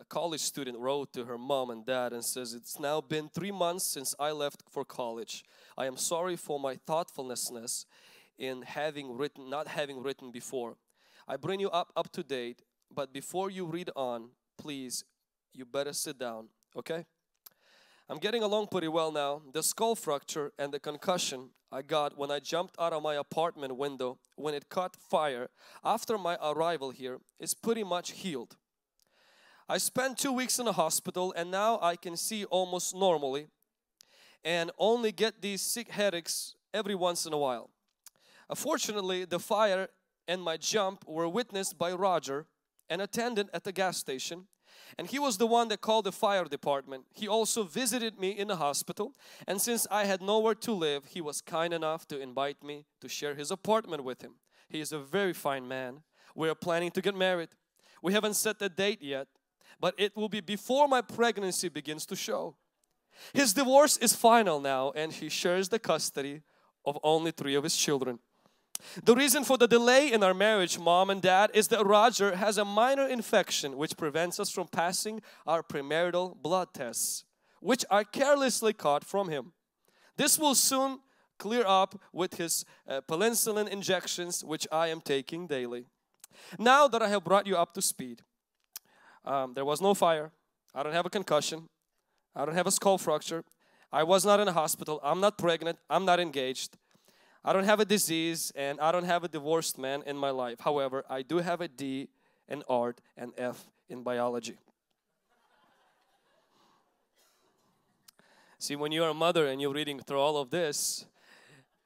a college student wrote to her mom and dad and says, It's now been three months since I left for college. I am sorry for my thoughtfulness in having written, not having written before. I bring you up up to date, but before you read on, please, you better sit down, okay? I'm getting along pretty well now. The skull fracture and the concussion I got when I jumped out of my apartment window when it caught fire after my arrival here is pretty much healed. I spent two weeks in the hospital and now I can see almost normally and only get these sick headaches every once in a while. Unfortunately, the fire and my jump were witnessed by Roger, an attendant at the gas station, and he was the one that called the fire department. He also visited me in the hospital and since I had nowhere to live, he was kind enough to invite me to share his apartment with him. He is a very fine man. We are planning to get married. We haven't set the date yet, but it will be before my pregnancy begins to show. His divorce is final now and he shares the custody of only three of his children. The reason for the delay in our marriage, mom and dad, is that Roger has a minor infection which prevents us from passing our premarital blood tests, which are carelessly caught from him. This will soon clear up with his uh, penicillin injections, which I am taking daily. Now that I have brought you up to speed, um, there was no fire, I don't have a concussion, I don't have a skull fracture, I was not in a hospital, I'm not pregnant, I'm not engaged. I don't have a disease and I don't have a divorced man in my life. However, I do have a D in art and F in biology. See, when you're a mother and you're reading through all of this,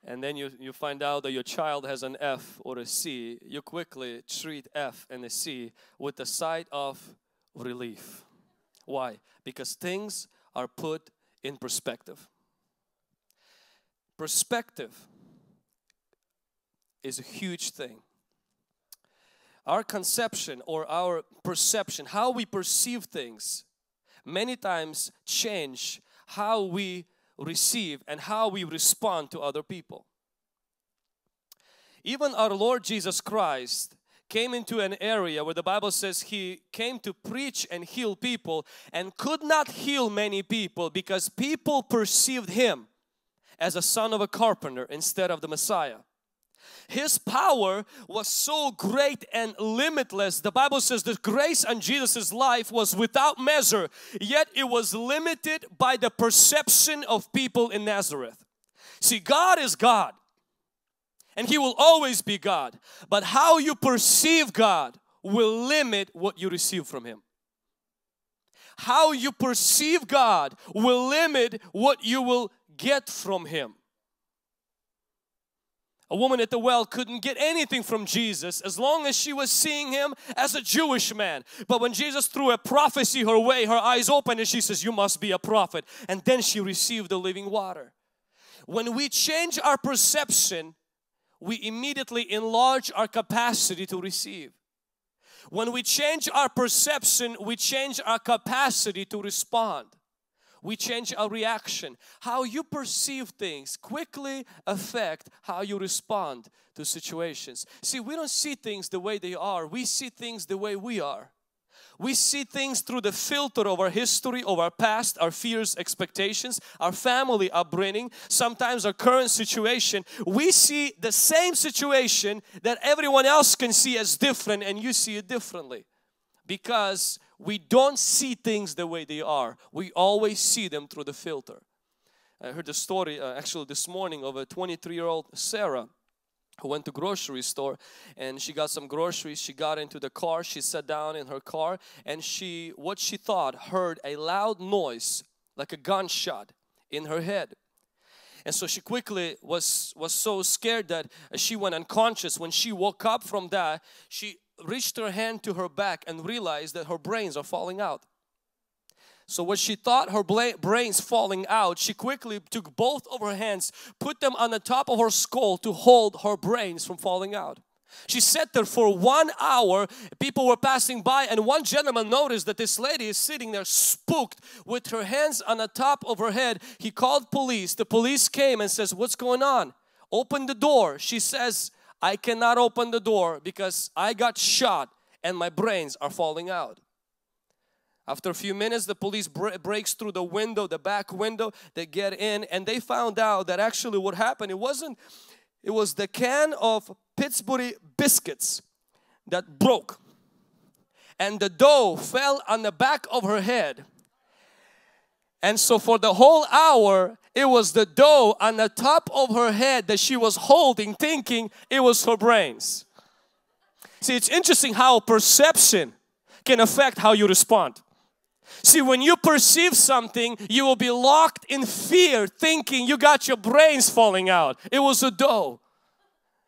and then you, you find out that your child has an F or a C, you quickly treat F and a C with the side of relief. Why? Because things are put in perspective. Perspective is a huge thing. Our conception or our perception, how we perceive things, many times change how we receive and how we respond to other people. Even our Lord Jesus Christ came into an area where the Bible says he came to preach and heal people and could not heal many people because people perceived him as a son of a carpenter instead of the Messiah. His power was so great and limitless. The Bible says the grace on Jesus' life was without measure, yet it was limited by the perception of people in Nazareth. See, God is God and He will always be God, but how you perceive God will limit what you receive from Him. How you perceive God will limit what you will get from Him. A woman at the well couldn't get anything from Jesus as long as she was seeing him as a Jewish man. But when Jesus threw a prophecy her way, her eyes opened and she says, You must be a prophet. And then she received the living water. When we change our perception, we immediately enlarge our capacity to receive. When we change our perception, we change our capacity to respond we change our reaction. How you perceive things quickly affect how you respond to situations. See, we don't see things the way they are. We see things the way we are. We see things through the filter of our history, of our past, our fears, expectations, our family upbringing, sometimes our current situation. We see the same situation that everyone else can see as different and you see it differently because we don't see things the way they are. We always see them through the filter. I heard the story uh, actually this morning of a 23 year old Sarah who went to grocery store and she got some groceries. She got into the car. She sat down in her car and she what she thought heard a loud noise like a gunshot in her head. And so she quickly was was so scared that she went unconscious. When she woke up from that she reached her hand to her back and realized that her brains are falling out. So when she thought her brains falling out, she quickly took both of her hands, put them on the top of her skull to hold her brains from falling out. She sat there for one hour. People were passing by and one gentleman noticed that this lady is sitting there spooked with her hands on the top of her head. He called police. The police came and says, what's going on? Open the door. She says, I cannot open the door because I got shot and my brains are falling out. After a few minutes, the police breaks through the window, the back window. They get in and they found out that actually what happened, it wasn't, it was the can of Pillsbury biscuits that broke. And the dough fell on the back of her head. And so for the whole hour, it was the dough on the top of her head that she was holding, thinking it was her brains. See, it's interesting how perception can affect how you respond. See, when you perceive something, you will be locked in fear, thinking you got your brains falling out. It was a dough.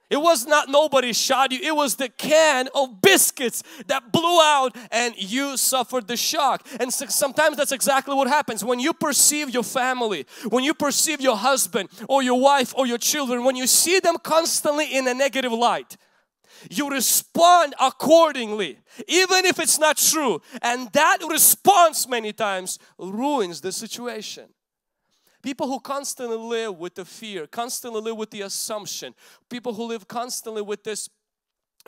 It was not nobody shot you, it was the can of biscuits that blew out and you suffered the shock. And sometimes that's exactly what happens. When you perceive your family, when you perceive your husband or your wife or your children, when you see them constantly in a negative light, you respond accordingly, even if it's not true. And that response many times ruins the situation. People who constantly live with the fear, constantly live with the assumption, people who live constantly with this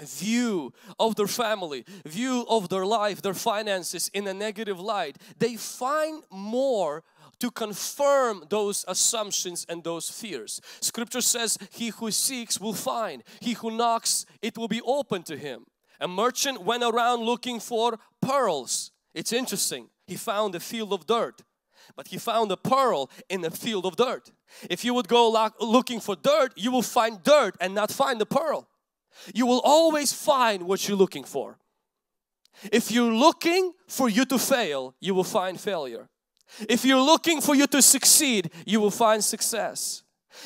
view of their family, view of their life, their finances in a negative light, they find more to confirm those assumptions and those fears. Scripture says, He who seeks will find, he who knocks, it will be open to him. A merchant went around looking for pearls. It's interesting. He found a field of dirt, but he found a pearl in a field of dirt. If you would go looking for dirt, you will find dirt and not find the pearl. You will always find what you're looking for. If you're looking for you to fail, you will find failure. If you're looking for you to succeed, you will find success.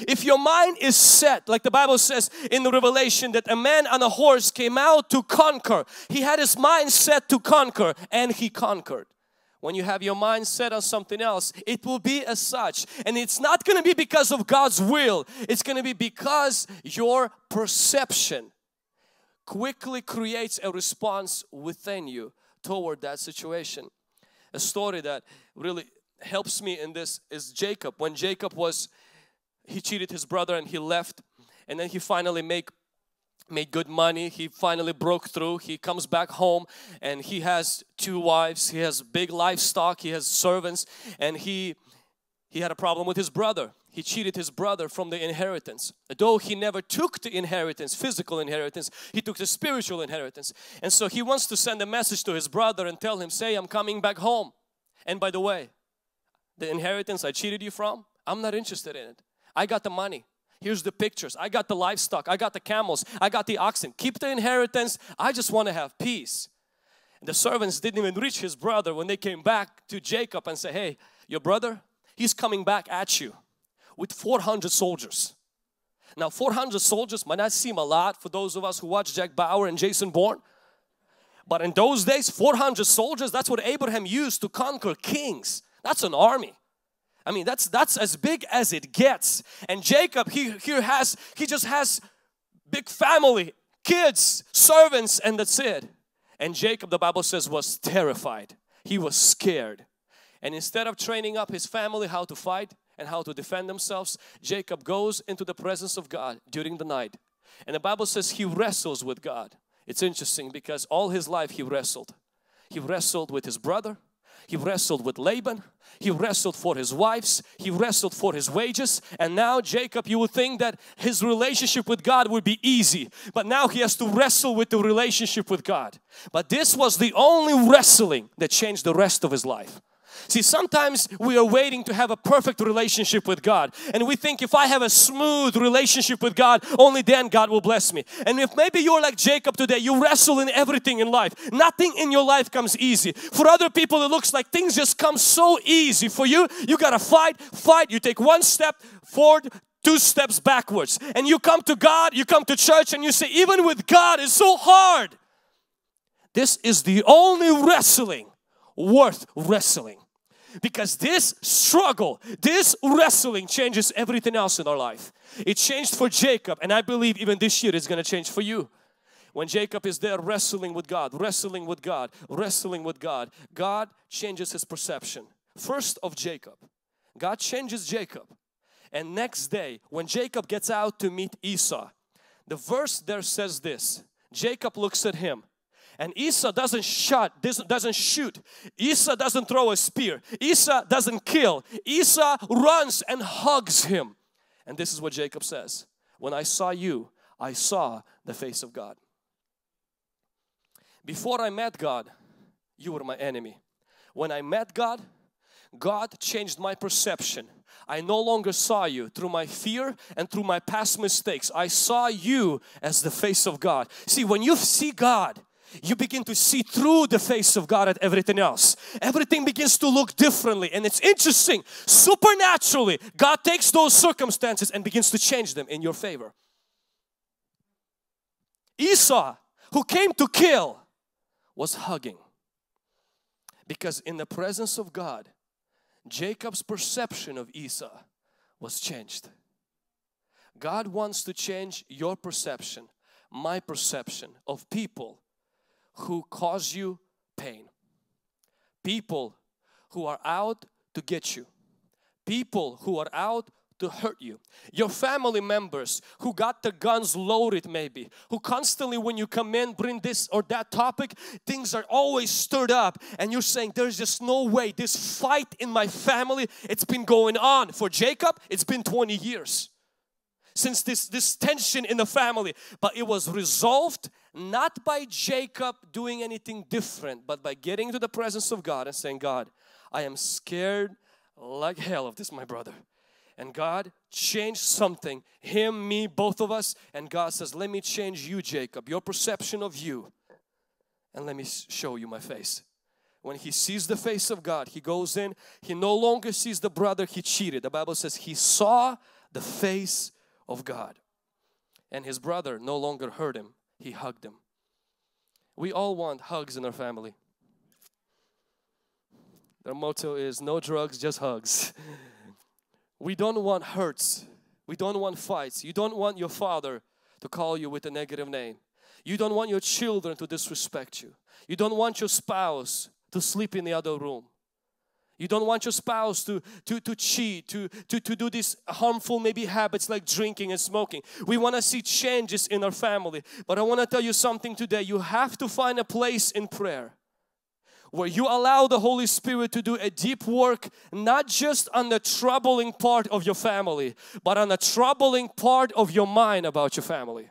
If your mind is set, like the Bible says in the Revelation, that a man on a horse came out to conquer. He had his mind set to conquer and he conquered. When you have your mind set on something else, it will be as such. And it's not going to be because of God's will, it's going to be because your perception quickly creates a response within you toward that situation a story that really helps me in this is Jacob. When Jacob was, he cheated his brother and he left and then he finally make made good money he finally broke through he comes back home and he has two wives he has big livestock he has servants and he he had a problem with his brother he cheated his brother from the inheritance. Though he never took the inheritance, physical inheritance, he took the spiritual inheritance. And so he wants to send a message to his brother and tell him, say, I'm coming back home. And by the way, the inheritance I cheated you from, I'm not interested in it. I got the money. Here's the pictures. I got the livestock. I got the camels. I got the oxen. Keep the inheritance. I just want to have peace. And the servants didn't even reach his brother when they came back to Jacob and say, hey, your brother, he's coming back at you with 400 soldiers. Now 400 soldiers might not seem a lot for those of us who watch Jack Bauer and Jason Bourne. But in those days, 400 soldiers, that's what Abraham used to conquer kings. That's an army. I mean, that's that's as big as it gets. And Jacob, he here has, he just has big family, kids, servants, and that's it. And Jacob, the Bible says, was terrified. He was scared. And instead of training up his family how to fight, and how to defend themselves, Jacob goes into the presence of God during the night. And the Bible says he wrestles with God. It's interesting because all his life he wrestled. He wrestled with his brother, he wrestled with Laban, he wrestled for his wives, he wrestled for his wages, and now Jacob, you would think that his relationship with God would be easy, but now he has to wrestle with the relationship with God. But this was the only wrestling that changed the rest of his life. See, sometimes we are waiting to have a perfect relationship with God, and we think if I have a smooth relationship with God, only then God will bless me. And if maybe you're like Jacob today, you wrestle in everything in life, nothing in your life comes easy. For other people, it looks like things just come so easy. For you, you gotta fight, fight. You take one step forward, two steps backwards, and you come to God, you come to church, and you say, even with God, it's so hard. This is the only wrestling worth wrestling because this struggle, this wrestling changes everything else in our life. It changed for Jacob and I believe even this year it's going to change for you. When Jacob is there wrestling with God, wrestling with God, wrestling with God, God changes his perception. First of Jacob, God changes Jacob. And next day, when Jacob gets out to meet Esau, the verse there says this Jacob looks at him And Esau doesn't shot, doesn't shoot. Esau doesn't throw a spear. Esau doesn't kill. Esau runs and hugs him. And this is what Jacob says. When I saw you, I saw the face of God. Before I met God, you were my enemy. When I met God, God changed my perception. I no longer saw you through my fear and through my past mistakes. I saw you as the face of God. See, when you see God, you begin to see through the face of God at everything else. Everything begins to look differently and it's interesting. Supernaturally, God takes those circumstances and begins to change them in your favor. Esau, who came to kill, was hugging. Because in the presence of God, Jacob's perception of Esau was changed. God wants to change your perception, my perception of people who cause you pain. People who are out to get you. People who are out to hurt you. Your family members who got the guns loaded maybe, who constantly when you come in bring this or that topic, things are always stirred up and you're saying there's just no way this fight in my family, it's been going on. For Jacob, it's been 20 years since this, this tension in the family, but it was resolved not by Jacob doing anything different, but by getting to the presence of God and saying, God, I am scared like hell of this my brother. And God changed something him me both of us and God says let me change you Jacob your perception of you and let me show you my face. When he sees the face of God he goes in he no longer sees the brother he cheated. The Bible says he saw the face of God and his brother no longer hurt him he hugged him we all want hugs in our family their motto is no drugs just hugs We don't want hurts. We don't want fights. You don't want your father to call you with a negative name. You don't want your children to disrespect you. You don't want your spouse to sleep in the other room. You don't want your spouse to, to, to cheat, to, to, to do these harmful maybe habits like drinking and smoking. We want to see changes in our family. But I want to tell you something today. You have to find a place in prayer where you allow the Holy Spirit to do a deep work not just on the troubling part of your family but on the troubling part of your mind about your family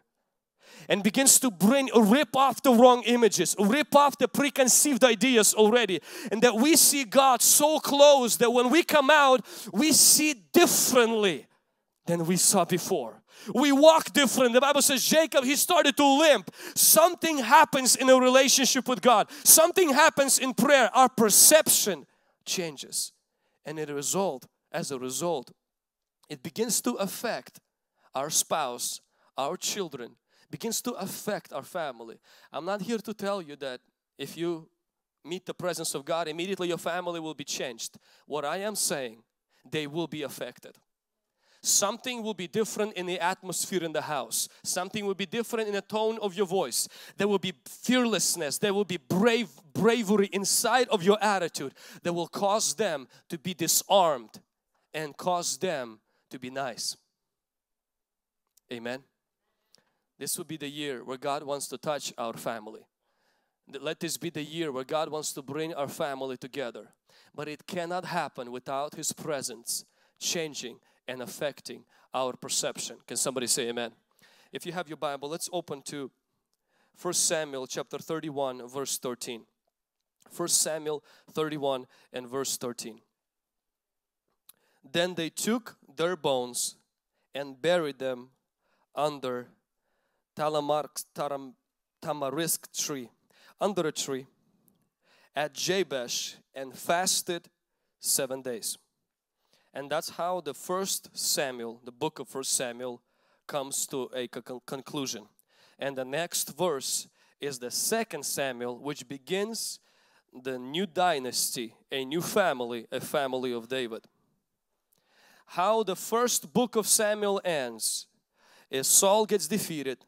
and begins to bring rip off the wrong images rip off the preconceived ideas already and that we see God so close that when we come out we see differently than we saw before we walk different. The Bible says Jacob, he started to limp. Something happens in a relationship with God. Something happens in prayer. Our perception changes. And a result, as a result, it begins to affect our spouse, our children, begins to affect our family. I'm not here to tell you that if you meet the presence of God, immediately your family will be changed. What I am saying, they will be affected something will be different in the atmosphere in the house. Something will be different in the tone of your voice. There will be fearlessness. There will be brave bravery inside of your attitude that will cause them to be disarmed and cause them to be nice. Amen. This will be the year where God wants to touch our family. Let this be the year where God wants to bring our family together. But it cannot happen without His presence changing and affecting our perception. Can somebody say amen? If you have your Bible, let's open to 1 Samuel chapter 31 verse 13. 1 Samuel 31 and verse 13. Then they took their bones and buried them under Talamark, taram, tamarisk tree, under a tree at Jabesh and fasted seven days. And that's how the first Samuel, the book of first Samuel comes to a conclusion. And the next verse is the second Samuel which begins the new dynasty, a new family, a family of David. How the first book of Samuel ends is Saul gets defeated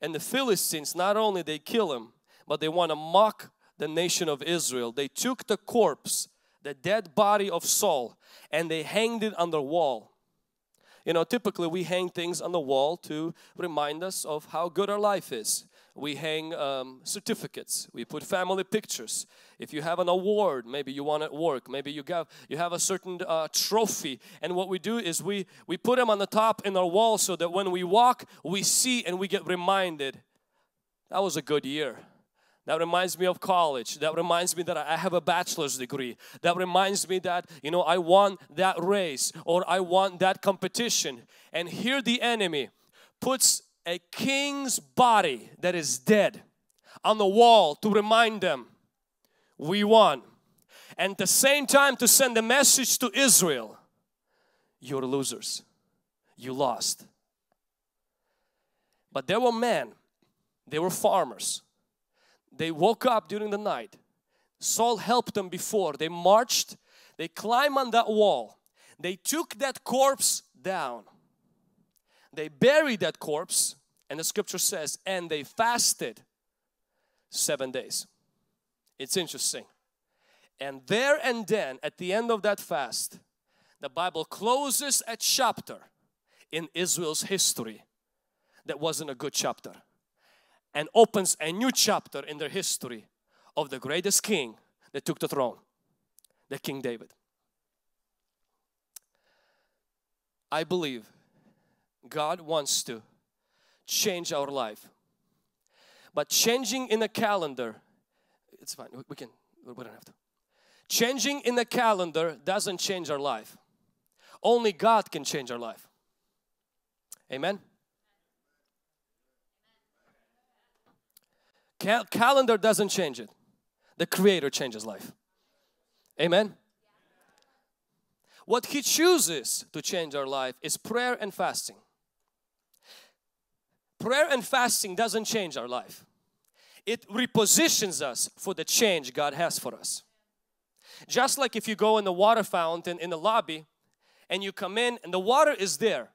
and the Philistines not only they kill him but they want to mock the nation of Israel. They took the corpse the dead body of Saul and they hanged it on the wall. You know, typically we hang things on the wall to remind us of how good our life is. We hang um, certificates we put family pictures if you have an award maybe you want at work maybe you have you have a certain uh, trophy and what we do is we we put them on the top in our wall so that when we walk we see and we get reminded that was a good year that reminds me of college. That reminds me that I have a bachelor's degree. That reminds me that, you know, I won that race or I won that competition. And here the enemy puts a king's body that is dead on the wall to remind them we won. And at the same time to send a message to Israel you're losers, you lost. But there were men, they were farmers. They woke up during the night. Saul helped them before. They marched, they climbed on that wall. They took that corpse down. They buried that corpse and the scripture says, and they fasted seven days. It's interesting. And there and then, at the end of that fast, the Bible closes a chapter in Israel's history that wasn't a good chapter and opens a new chapter in their history of the greatest king that took the throne, the King David. I believe God wants to change our life. But changing in a calendar, it's fine, we can, we don't have to. Changing in a calendar doesn't change our life. Only God can change our life. Amen. Cal calendar doesn't change it. The creator changes life. Amen. What he chooses to change our life is prayer and fasting. Prayer and fasting doesn't change our life. It repositions us for the change God has for us. Just like if you go in the water fountain in the lobby and you come in and the water is there.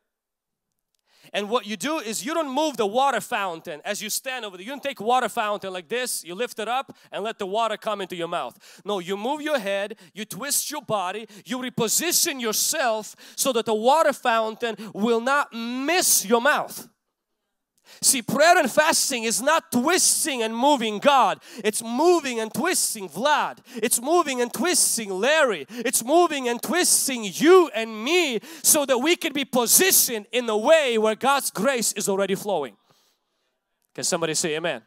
And what you do is you don't move the water fountain as you stand over there. You don't take water fountain like this, you lift it up and let the water come into your mouth. No, you move your head, you twist your body, you reposition yourself so that the water fountain will not miss your mouth. See, prayer and fasting is not twisting and moving God. It's moving and twisting Vlad. It's moving and twisting Larry. It's moving and twisting you and me so that we can be positioned in the way where God's grace is already flowing. Can somebody say amen?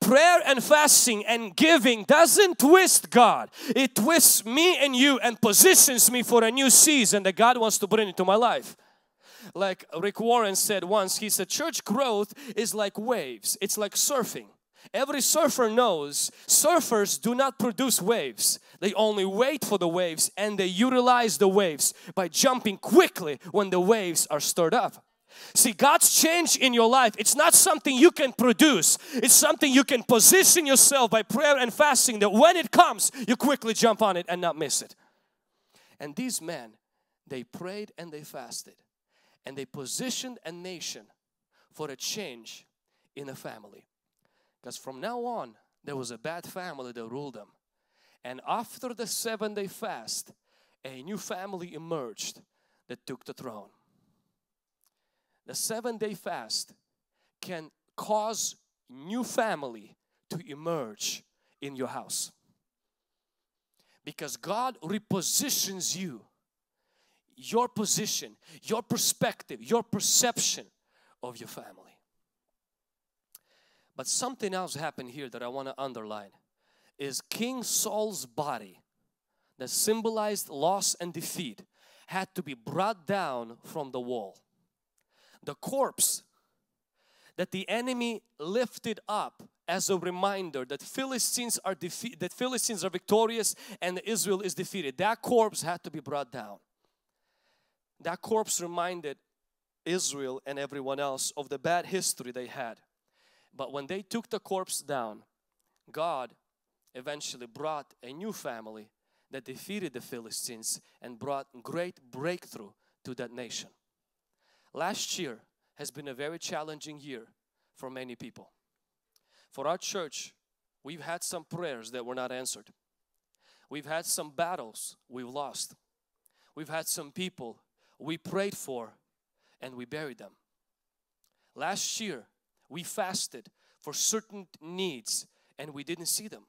prayer and fasting and giving doesn't twist God. It twists me and you and positions me for a new season that God wants to bring into my life like Rick Warren said once, he said, church growth is like waves. It's like surfing. Every surfer knows surfers do not produce waves. They only wait for the waves and they utilize the waves by jumping quickly when the waves are stirred up. See, God's change in your life, it's not something you can produce. It's something you can position yourself by prayer and fasting that when it comes, you quickly jump on it and not miss it. And these men, they prayed and they fasted and they positioned a nation for a change in a family. Because from now on, there was a bad family that ruled them. And after the seven day fast, a new family emerged that took the throne. The seven day fast can cause new family to emerge in your house. Because God repositions you your position, your perspective, your perception of your family. But something else happened here that I want to underline is King Saul's body that symbolized loss and defeat had to be brought down from the wall. The corpse that the enemy lifted up as a reminder that Philistines are defeated, that Philistines are victorious and Israel is defeated. That corpse had to be brought down. That corpse reminded Israel and everyone else of the bad history they had. But when they took the corpse down, God eventually brought a new family that defeated the Philistines and brought great breakthrough to that nation. Last year has been a very challenging year for many people. For our church, we've had some prayers that were not answered. We've had some battles we've lost. We've had some people we prayed for and we buried them. Last year, we fasted for certain needs and we didn't see them.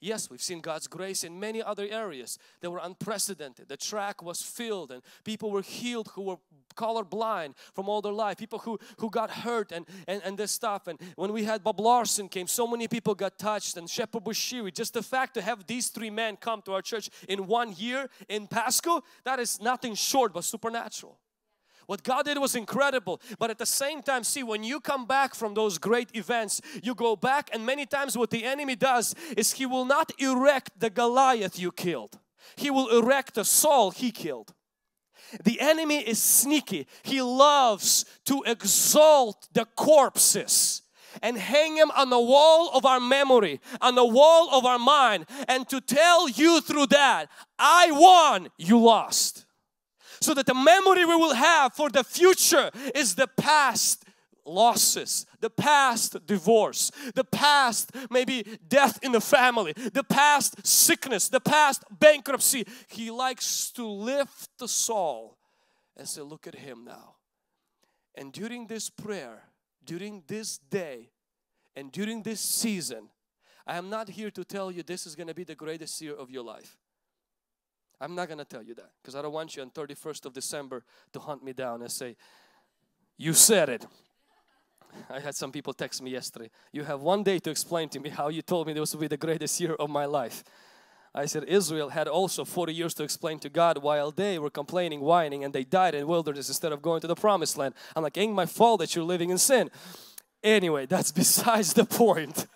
Yes, we've seen God's grace in many other areas that were unprecedented. The track was filled and people were healed who were color blind from all their life. People who, who got hurt and, and, and this stuff. And when we had Bob Larson came, so many people got touched and Shepherd Bushiri. Just the fact to have these three men come to our church in one year in Pasco, that is nothing short but supernatural. What God did was incredible. But at the same time, see, when you come back from those great events, you go back and many times what the enemy does is he will not erect the Goliath you killed. He will erect the Saul he killed. The enemy is sneaky. He loves to exalt the corpses and hang them on the wall of our memory, on the wall of our mind, and to tell you through that, I won, you lost so that the memory we will have for the future is the past losses, the past divorce, the past maybe death in the family, the past sickness, the past bankruptcy. He likes to lift the soul and say, Look at him now. And during this prayer, during this day, and during this season, I am not here to tell you this is going to be the greatest year of your life. I'm not going to tell you that because I don't want you on 31st of December to hunt me down and say, You said it. I had some people text me yesterday. You have one day to explain to me how you told me this will be the greatest year of my life. I said Israel had also 40 years to explain to God while they were complaining, whining, and they died in wilderness instead of going to the promised land. I'm like, ain't my fault that you're living in sin. Anyway, that's besides the point.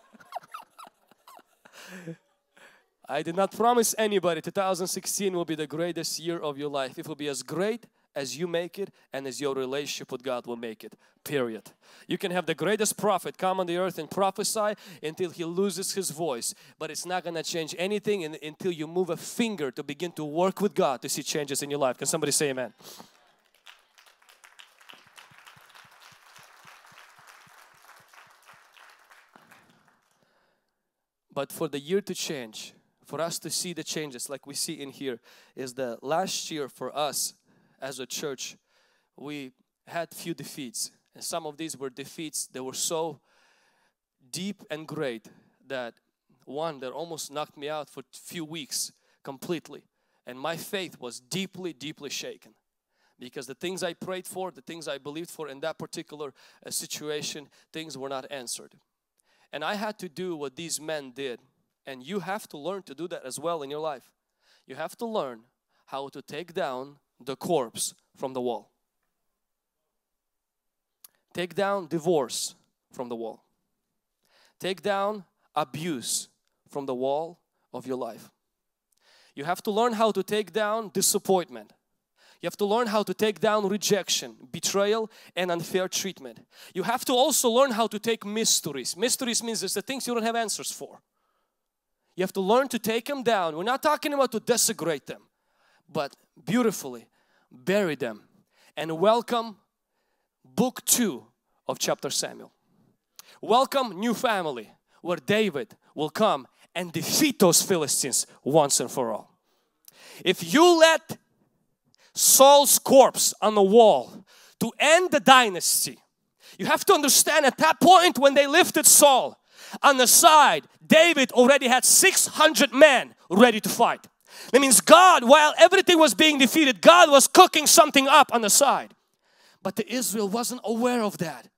I did not promise anybody 2016 will be the greatest year of your life. It will be as great as you make it and as your relationship with God will make it. Period. You can have the greatest prophet come on the earth and prophesy until he loses his voice, but it's not going to change anything in, until you move a finger to begin to work with God to see changes in your life. Can somebody say amen? But for the year to change, for us to see the changes like we see in here is that last year for us as a church we had few defeats. And some of these were defeats that were so deep and great that one that almost knocked me out for a few weeks completely. And my faith was deeply deeply shaken because the things I prayed for the things I believed for in that particular uh, situation things were not answered. And I had to do what these men did and you have to learn to do that as well in your life. You have to learn how to take down the corpse from the wall. Take down divorce from the wall. Take down abuse from the wall of your life. You have to learn how to take down disappointment. You have to learn how to take down rejection, betrayal, and unfair treatment. You have to also learn how to take mysteries. Mysteries means it's the things you don't have answers for. You have to learn to take them down. We're not talking about to desecrate them, but beautifully bury them and welcome book two of chapter Samuel. Welcome new family where David will come and defeat those Philistines once and for all. If you let Saul's corpse on the wall to end the dynasty, you have to understand at that point when they lifted Saul, on the side, David already had 600 men ready to fight. That means God, while everything was being defeated, God was cooking something up on the side. But the Israel wasn't aware of that.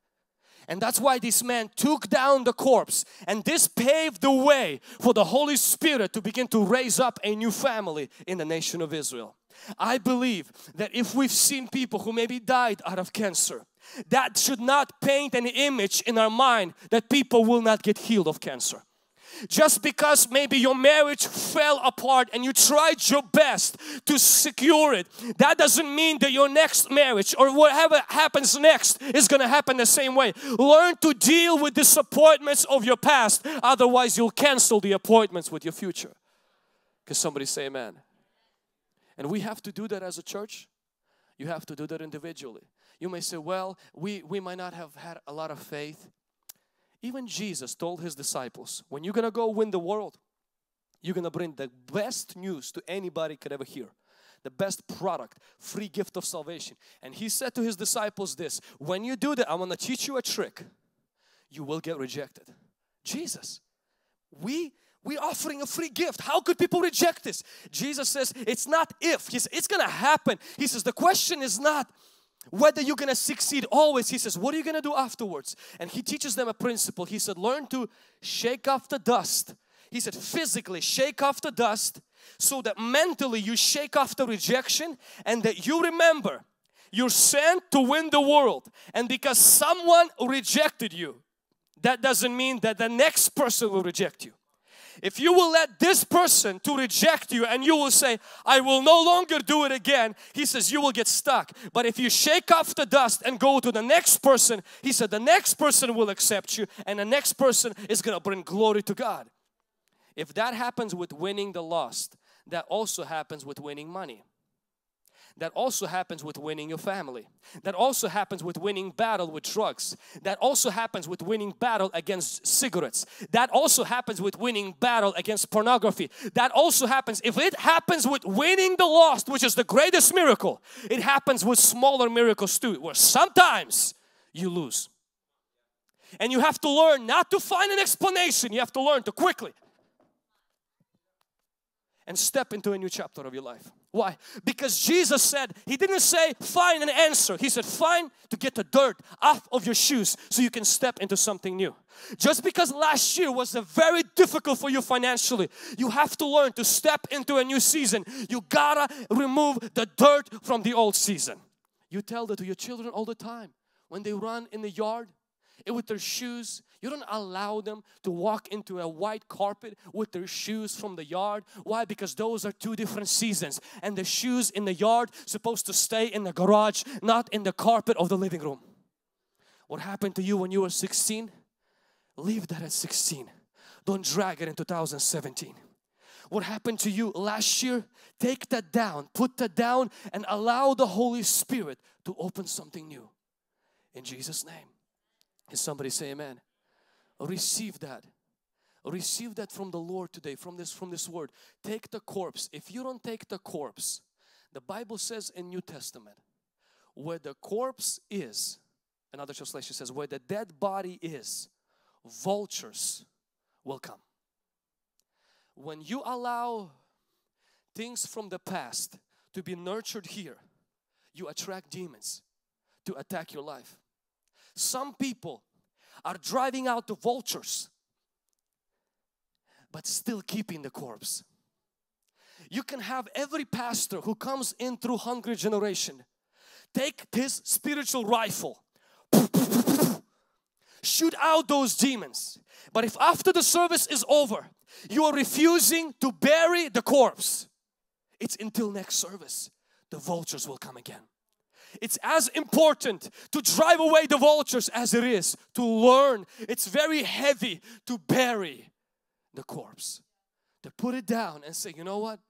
And that's why this man took down the corpse and this paved the way for the Holy Spirit to begin to raise up a new family in the nation of Israel. I believe that if we've seen people who maybe died out of cancer, that should not paint an image in our mind that people will not get healed of cancer. Just because maybe your marriage fell apart and you tried your best to secure it, that doesn't mean that your next marriage or whatever happens next is going to happen the same way. Learn to deal with disappointments of your past, otherwise, you'll cancel the appointments with your future. Can somebody say amen? And we have to do that as a church. You have to do that individually. You may say, well, we, we might not have had a lot of faith. Even Jesus told his disciples, when you're going to go win the world, you're going to bring the best news to anybody could ever hear. The best product, free gift of salvation. And he said to his disciples this, when you do that, I'm going to teach you a trick. you will get rejected. Jesus. We we're offering a free gift. How could people reject this? Jesus says it's not if, He says, it's gonna happen. He says the question is not whether you're gonna succeed always. He says, what are you gonna do afterwards? And He teaches them a principle. He said, learn to shake off the dust. He said, physically shake off the dust so that mentally you shake off the rejection and that you remember you're sent to win the world. And because someone rejected you, that doesn't mean that the next person will reject you. If you will let this person to reject you and you will say, I will no longer do it again, he says you will get stuck. But if you shake off the dust and go to the next person, he said the next person will accept you and the next person is going to bring glory to God. If that happens with winning the lost, that also happens with winning money. That also happens with winning your family. That also happens with winning battle with drugs. That also happens with winning battle against cigarettes. That also happens with winning battle against pornography. That also happens, if it happens with winning the lost, which is the greatest miracle, it happens with smaller miracles too, where sometimes you lose. And you have to learn not to find an explanation, you have to learn to quickly and step into a new chapter of your life. Why? Because Jesus said, He didn't say find an answer. He said find to get the dirt off of your shoes so you can step into something new. Just because last year was very difficult for you financially, you have to learn to step into a new season. You gotta remove the dirt from the old season. You tell that to your children all the time. When they run in the yard, with their shoes. You don't allow them to walk into a white carpet with their shoes from the yard. Why? Because those are two different seasons. And the shoes in the yard supposed to stay in the garage, not in the carpet of the living room. What happened to you when you were 16? Leave that at 16. Don't drag it in 2017 what happened to you last year, take that down, put that down, and allow the Holy Spirit to open something new. In Jesus' name. Can somebody say amen? Receive that. Receive that from the Lord today, from this, from this word. Take the corpse. If you don't take the corpse, the Bible says in New Testament, where the corpse is, another translation says, where the dead body is, vultures will come. When you allow things from the past to be nurtured here, you attract demons to attack your life. Some people are driving out the vultures but still keeping the corpse. You can have every pastor who comes in through hungry generation take his spiritual rifle shoot out those demons but if after the service is over you are refusing to bury the corpse it's until next service the vultures will come again it's as important to drive away the vultures as it is to learn. It's very heavy to bury the corpse, to put it down and say, you know what?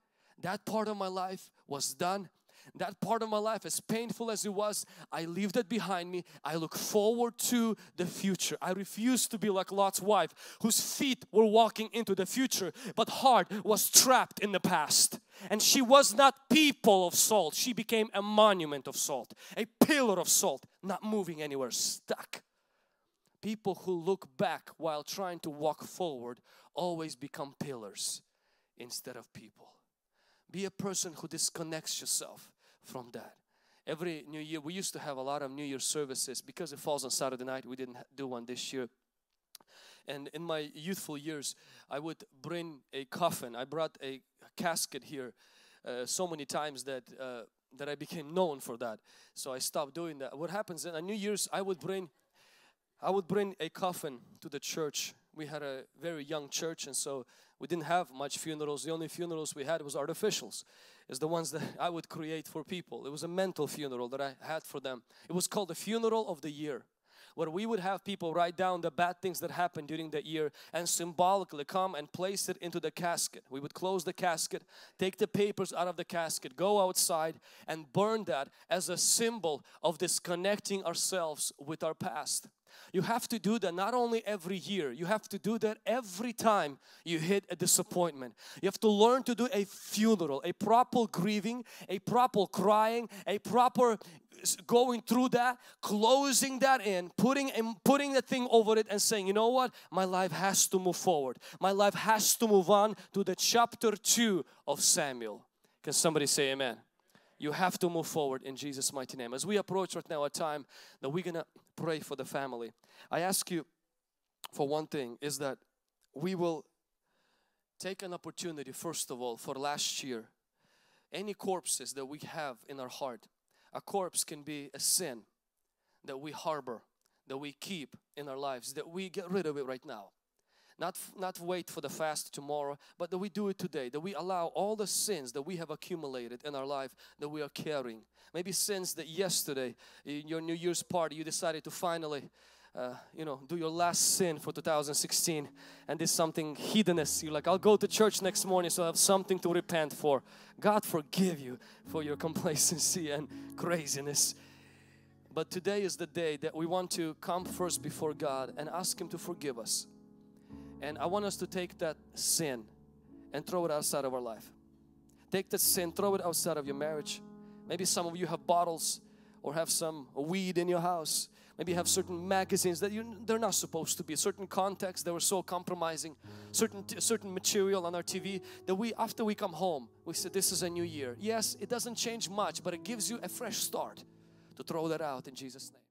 That part of my life was done that part of my life, as painful as it was, I leave that behind me. I look forward to the future. I refuse to be like Lot's wife, whose feet were walking into the future, but heart was trapped in the past. And she was not people of salt. She became a monument of salt, a pillar of salt, not moving anywhere, stuck. People who look back while trying to walk forward always become pillars instead of people. Be a person who disconnects yourself from that. Every New Year, we used to have a lot of New Year services because it falls on Saturday night. We didn't do one this year. And in my youthful years, I would bring a coffin. I brought a, casket here uh, so many times that uh, that I became known for that. So I stopped doing that. What happens in New Year's, I would bring I would bring a coffin to the church. We had a very young church, and so we didn't have much funerals. The only funerals we had was artificials is the ones that I would create for people. It was a mental funeral that I had for them. It was called the funeral of the year where we would have people write down the bad things that happened during the year and symbolically come and place it into the casket. We would close the casket, take the papers out of the casket, go outside and burn that as a symbol of disconnecting ourselves with our past. You have to do that not only every year, you have to do that every time you hit a disappointment. You have to learn to do a funeral, a proper grieving, a proper crying, a proper going through that, closing that in, putting and putting the thing over it and saying, you know what? My life has to move forward. My life has to move on to the chapter 2 of Samuel. Can somebody say amen? You have to move forward in Jesus' mighty name. As we approach right now a time that we're gonna pray for the family, I ask you for one thing is that we will take an opportunity first of all for last year. Any corpses that we have in our heart, a corpse can be a sin that we harbor, that we keep in our lives, that we get rid of it right now. Not, not wait for the fast tomorrow, but that we do it today. That we allow all the sins that we have accumulated in our life that we are carrying. Maybe sins that yesterday in your New Year's party you decided to finally uh, you know, do your last sin for 2016 and did something hedonist. You're like, I'll go to church next morning so I have something to repent for. God forgive you for your complacency and craziness. But today is the day that we want to come first before God and ask Him to forgive us. And I want us to take that sin and throw it outside of our life. Take that sin, throw it outside of your marriage. Maybe some of you have bottles or have some weed in your house. Maybe have certain magazines that you, they're not supposed to be, certain contexts that were so compromising, certain certain material on our TV that we after we come home, we say this is a new year. Yes, it doesn't change much, but it gives you a fresh start to throw that out in Jesus' name.